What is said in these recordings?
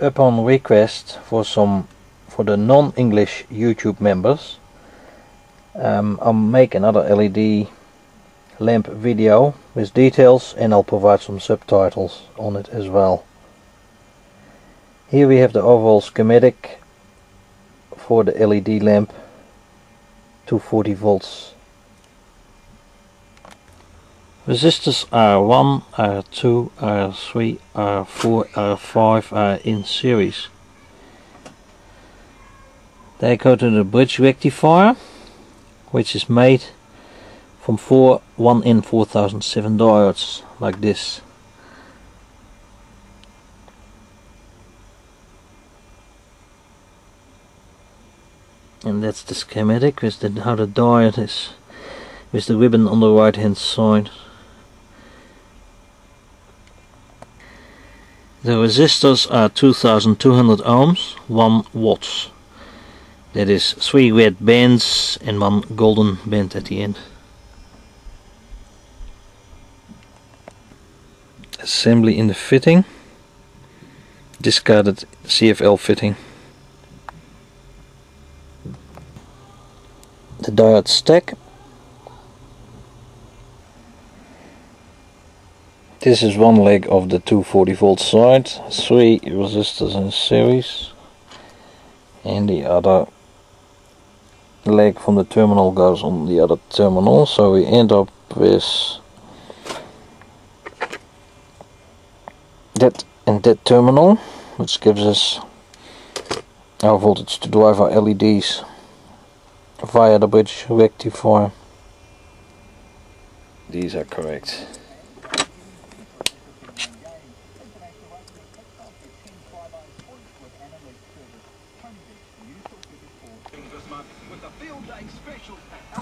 upon request for some for the non-English YouTube members um, I'll make another LED lamp video with details and I'll provide some subtitles on it as well. Here we have the overall schematic for the LED lamp 240 volts. Resistors R1, R2, R3, R4, R5 are in series. They go to the bridge rectifier which is made from four 1N4007 diodes like this. And that's the schematic with the, how the diode is with the ribbon on the right hand side. The resistors are 2200 ohms, 1 watts. That is three red bands and one golden band at the end. Assembly in the fitting. Discarded CFL fitting. The diode stack. This is one leg of the 240 volt side, three resistors in series and the other leg from the terminal goes on the other terminal. So we end up with that and that terminal which gives us our voltage to drive our LEDs via the bridge rectifier. These are correct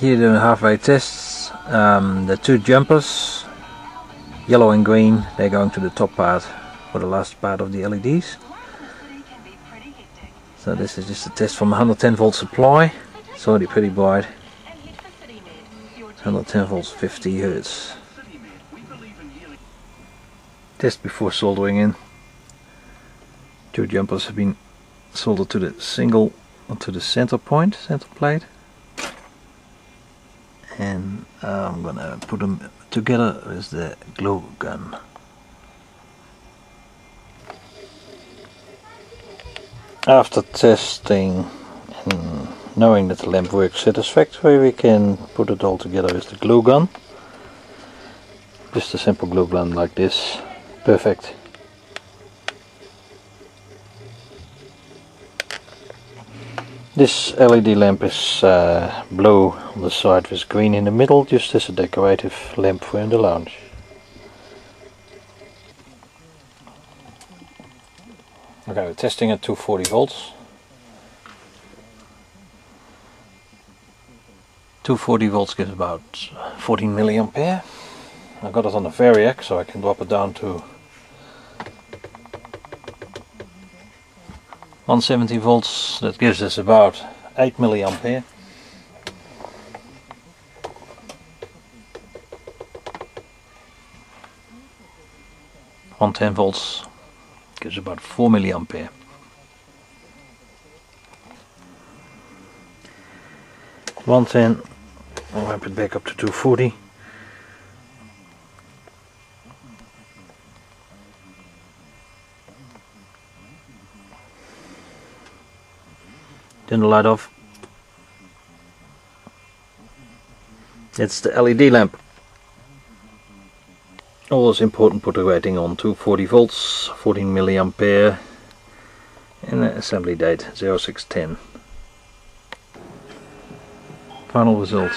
Here doing halfway tests. Um, the two jumpers, yellow and green, they're going to the top part for the last part of the LEDs. So this is just a test from 110 volt supply. It's already pretty bright. 110 volts, 50 hertz. Test before soldering in. Two jumpers have been soldered to the single, to the center point, center plate and uh, I'm gonna put them together with the glue gun. After testing and knowing that the lamp works satisfactorily we can put it all together with the glue gun. Just a simple glue gun like this. Perfect. This LED lamp is uh, blue on the side with green in the middle, just as a decorative lamp for in the lounge. Okay, we're testing at 240 volts. 240 volts gives about 14 milliampere. I got it on the Variac so I can drop it down to 170 volts, that gives us about 8 milliampere. One ten volts gives about 4 milliampere. One ten, I'll ramp it back up to 240. Turn the light off. It's the LED lamp. Always important put the rating on 240 volts, 14 milliampere and the assembly date 0610. Final results.